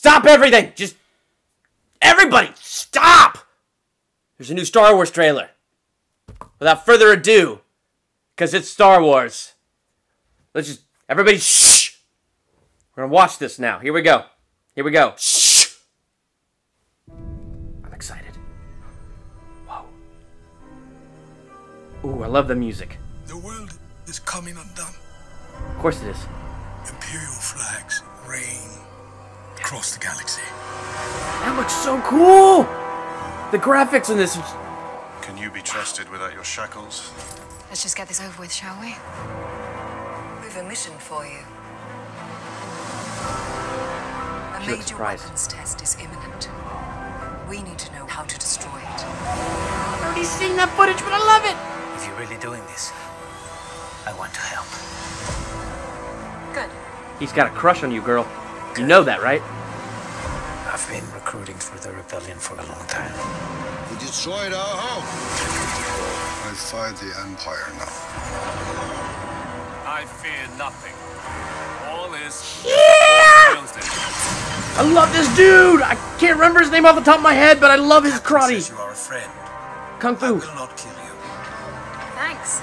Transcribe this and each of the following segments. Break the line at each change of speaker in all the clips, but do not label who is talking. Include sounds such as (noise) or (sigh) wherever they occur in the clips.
Stop everything! Just. Everybody, stop! There's a new Star Wars trailer. Without further ado, because it's Star Wars. Let's just. Everybody, shh! We're gonna watch this now. Here we go. Here we go. Shh! I'm excited. Whoa. Ooh, I love the music.
The world is coming undone.
Of course it is.
Across the galaxy.
That looks so cool! The graphics in this.
Can you be trusted without your shackles?
Let's just get this over with, shall we?
We've a mission for you. A
She
major
surprised.
weapons test is imminent. We need to know how to destroy it.
I've already seen that footage, but I love it!
If you're really doing this, I want to help.
Good.
He's got a crush on you, girl. You know that, right?
I've been recruiting for the rebellion for a long time.
We destroyed our home. I fight the Empire now.
I fear nothing. All is
Yeah! I love this dude! I can't remember his name off the top of my head, but I love his
Says
karate.
you are a friend.
Kung
I
Fu.
will not kill you.
Thanks.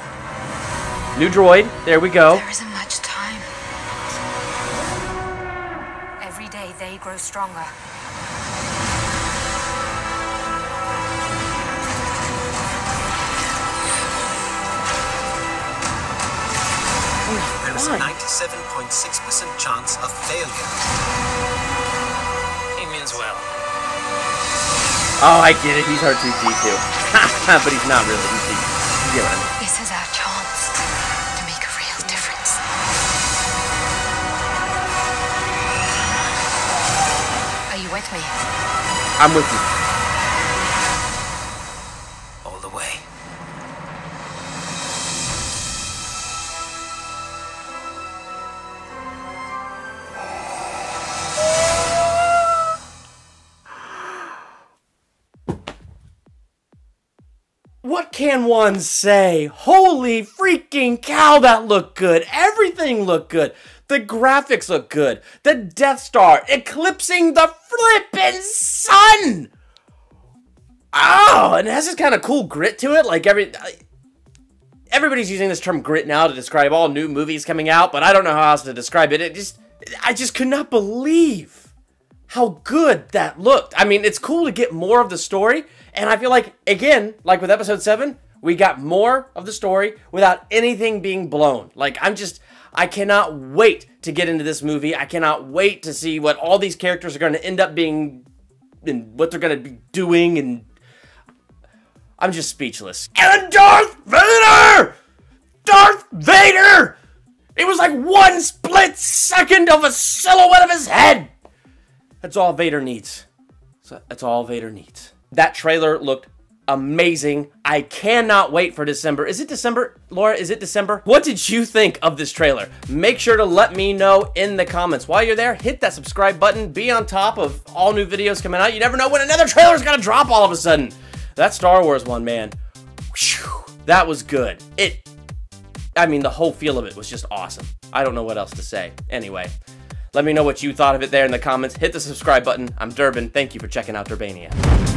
New droid. There we go.
There isn't much time.
Every day they grow stronger.
There is a
Why?
97.6% chance of failure.
He means well.
Oh, I get it. He's R2D too. (laughs) but he's not really. He's the. You get what I mean.
This is our chance to make a real difference. Are you with me?
I'm with you. What can one say? Holy freaking cow, that looked good. Everything looked good. The graphics look good. The Death Star eclipsing the flippin' sun. Oh, and it has this kind of cool grit to it. Like every everybody's using this term grit now to describe all new movies coming out, but I don't know how else to describe it. It just I just could not believe how good that looked. I mean, it's cool to get more of the story, and I feel like again, like with episode 7, we got more of the story without anything being blown. Like I'm just I cannot wait to get into this movie. I cannot wait to see what all these characters are going to end up being and what they're going to be doing and I'm just speechless. And Darth Vader! Darth Vader! It was like one split second of a silhouette of his head. That's all Vader needs. That's all Vader needs. That trailer looked amazing. I cannot wait for December. Is it December? Laura, is it December? What did you think of this trailer? Make sure to let me know in the comments. While you're there, hit that subscribe button. Be on top of all new videos coming out. You never know when another trailer's gonna drop all of a sudden. That Star Wars one, man. Whew, that was good. It I mean, the whole feel of it was just awesome. I don't know what else to say. Anyway, let me know what you thought of it there in the comments. Hit the subscribe button. I'm Durban. Thank you for checking out Durbania.